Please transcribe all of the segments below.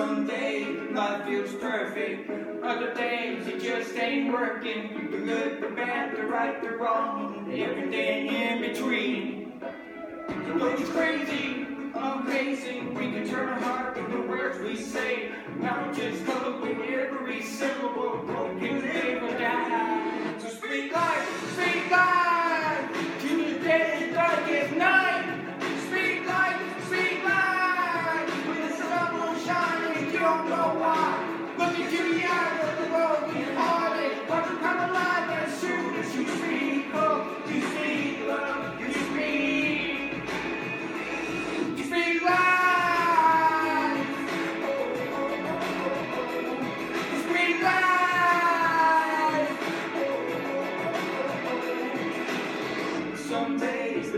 someday life feels perfect. Other days it just ain't working. The good, the bad, the right, the wrong, everything in between. The world is crazy, amazing. We can turn our heart into words we say. Now just with every say. don't know why.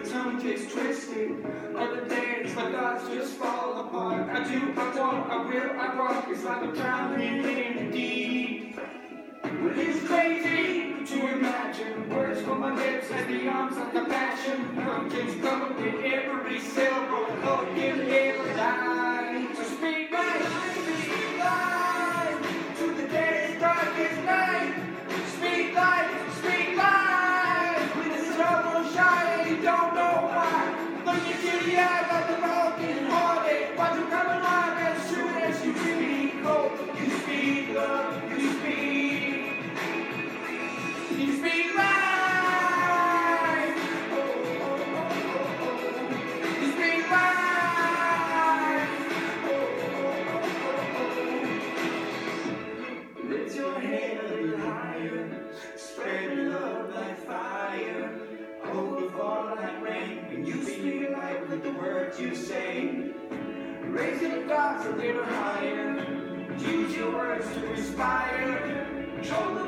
tongue gets twisted. Other dance, my thoughts just fall apart. I do, I want, I will, I rock. It's like a drowning in the deep. Well, it's crazy to imagine words from my lips and the arms of the passion. Pumpkins covered in every cell. lit a fire. Use your words to inspire. Control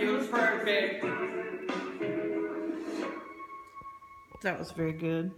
Perfect. That was very good.